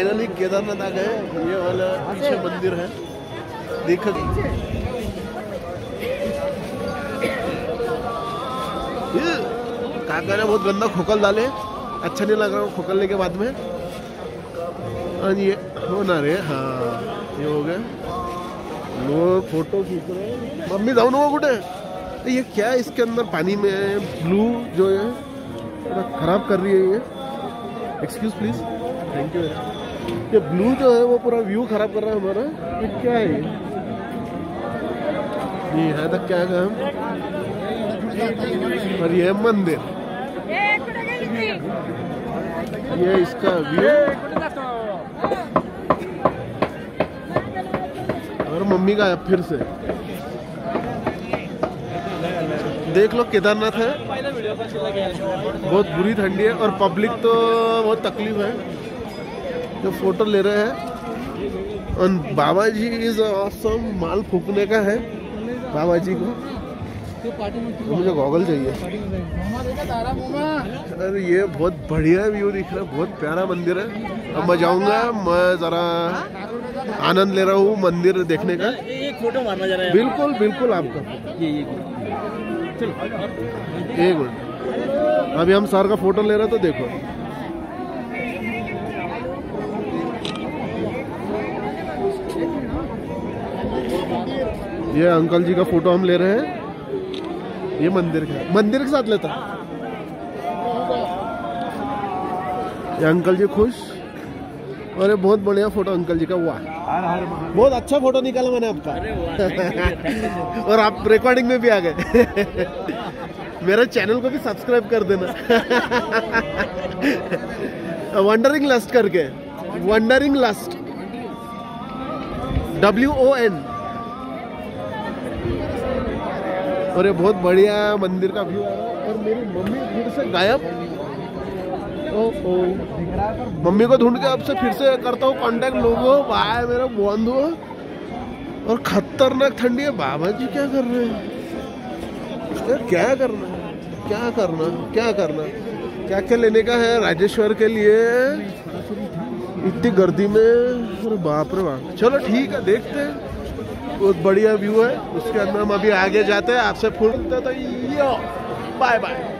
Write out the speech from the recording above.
Finally Kedarnath आ गए। ये वाला पीछे मंदिर है। देख ये काका ने बहुत गंदा खोकल डाले। अच्छा नहीं लग रहा हूँ खोकलने के बाद में। और ये हो ना रे। हाँ ये हो गया। लोग फ़ोटो खींच रहे मम्मी जाऊ ना कुठे तो ये क्या है इसके अंदर? पानी में ब्लू जो है खराब कर रही है ये। एक्सक्यूज प्लीज़ थैंक यू ये ब्लू जो है वो पूरा व्यू खराब कर रहा है हमारा। ये क्या है ये? है तक क्या है हम? और ये मंदिर। ये इसका व्यू और मम्मी का है फिर से। देख लो केदारनाथ है। बहुत बुरी ठंडी है और पब्लिक तो बहुत तकलीफ़ है। जो फ़ोटो ले रहे हैं। और बाबा जी इज़ ऑसम माल फूकने का है। बाबा जी को। तो मुझे गॉगल चाहिए। अरे ये बहुत बढ़िया व्यू दिख रहा है, बहुत प्यारा मंदिर है। अब मैं जाऊँगा, मैं जरा आनंद ले रहा हूँ मंदिर देखने का। फ़ोटो मारना जा रहा है बिल्कुल बिल्कुल आपका। एक मिनट। अभी हम सर का फ़ोटो ले रहे तो देखो। ये अंकल जी का फ़ोटो हम ले रहे हैं। ये मंदिर का मंदिर के साथ लेता ये अंकल जी खुश। और ये बहुत बढ़िया फ़ोटो अंकल जी का हुआ बहुत अच्छा फ़ोटो निकाला मैंने आपका। और आप रिकॉर्डिंग में भी आ गए। मेरे चैनल को भी सब्सक्राइब कर देना। वंडरिंग लस्ट करके। Wandering lust W O N और ये बहुत बढ़िया मंदिर का व्यू है। और मेरी मम्मी फिर से गायब। ओ मम्मी को ढूंढ के आपसे फिर से करता हूँ कांटेक्ट लोगों। भाई मेरा बंधु। और खतरनाक ठंडी है। बाबा जी क्या कर रहे हैं? क्या करना? क्या करना? क्या करना? क्या क्या लेने का है राजेश्वर के लिए? इतनी गर्दी में। बाप रे बाप। चलो ठीक है, देखते हैं। बहुत बढ़िया व्यू है। उसके अंदर हम अभी आगे जाते हैं। आपसे फूल तो बाय बाय